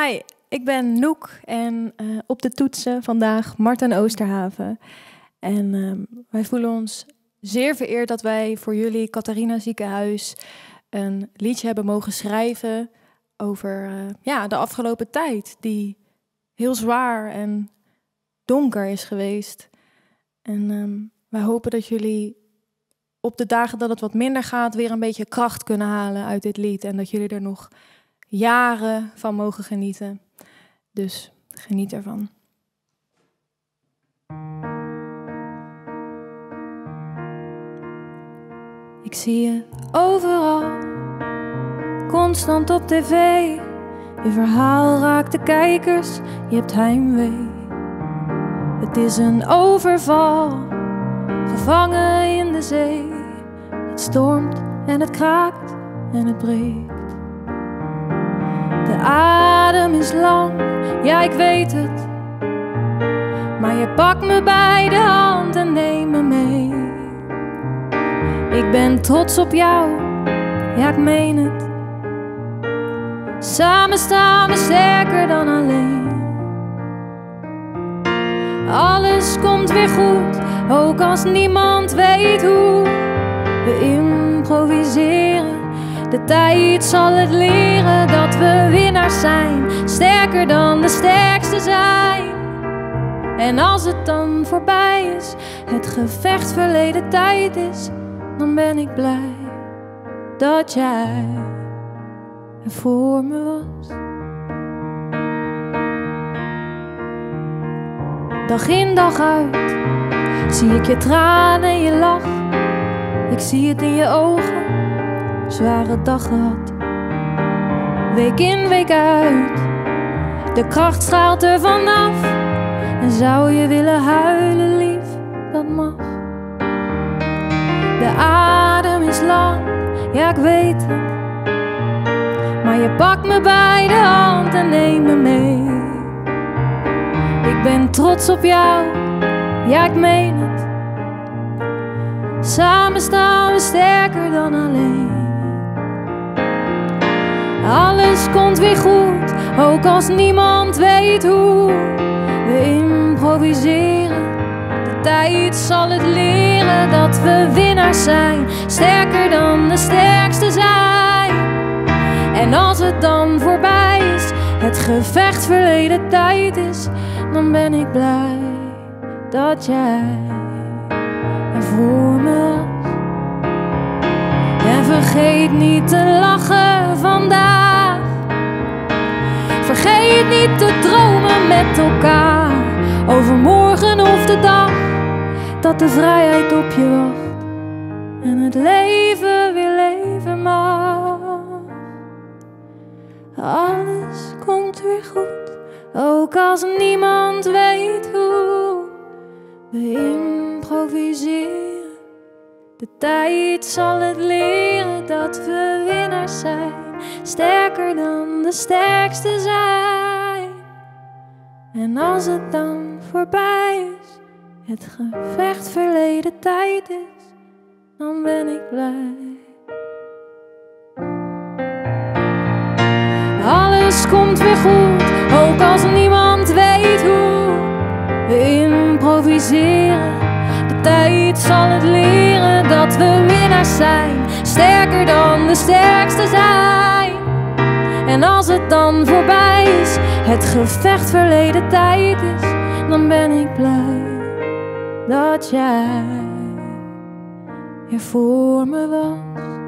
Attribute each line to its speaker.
Speaker 1: Hi, ik ben Noek en uh, op de toetsen vandaag Martin Oosterhaven. En uh, wij voelen ons zeer vereerd dat wij voor jullie, Catharina Ziekenhuis, een liedje hebben mogen schrijven over uh, ja, de afgelopen tijd, die heel zwaar en donker is geweest. En um, wij hopen dat jullie op de dagen dat het wat minder gaat, weer een beetje kracht kunnen halen uit dit lied. En dat jullie er nog jaren van mogen genieten. Dus geniet ervan. Ik zie je overal, constant op tv. Je verhaal raakt de kijkers, je hebt heimwee. Het is een overval, gevangen in de zee. Het stormt en het kraakt en het breekt. De adem is lang, ja ik weet het. Maar je pakt me bij de hand en neemt me mee. Ik ben trots op jou, ja ik meen het. Samen staan we sterker dan alleen. Alles komt weer goed, ook als niemand weet hoe. De tijd zal het leren dat we winnaars zijn, sterker dan de sterkste zijn. En als het dan voorbij is, het gevecht verleden tijd is, dan ben ik blij dat jij er voor me was. Dag in dag uit zie ik je tranen en je lach. Ik zie het in je ogen, zware dag gehad. Week in, week uit, de kracht straalt er vanaf. En zou je willen huilen, lief, dat mag. De adem is lang, ja ik weet het. Maar je pakt me bij de hand en neemt me mee. Ik ben trots op jou, ja ik meen het. Samen staan we sterker dan alleen. Alles komt weer goed, ook als niemand weet hoe. We improviseren, de tijd zal het leren dat we winnaars zijn, sterker dan de sterkste zijn. En als het dan voorbij is, het gevecht verleden tijd is, dan ben ik blij dat jij er voor me. En vergeet niet te lachen vandaag. Te dromen met elkaar over morgen of de dag dat de vrijheid op je wacht en het leven weer leven mag. Alles komt weer goed, ook als niemand weet hoe. We improviseren, de tijd zal het leren dat we winnaars zijn, sterker dan de sterkste zijn. En als het dan voorbij is, het gevecht verleden tijd is, dan ben ik blij. Alles komt weer goed, ook als niemand weet hoe. We improviseren, de tijd zal het leren dat we winnaars zijn, sterker dan de sterkste zijn. En als het dan voorbij is, het gevecht verleden tijd is, dan ben ik blij dat jij er voor me was.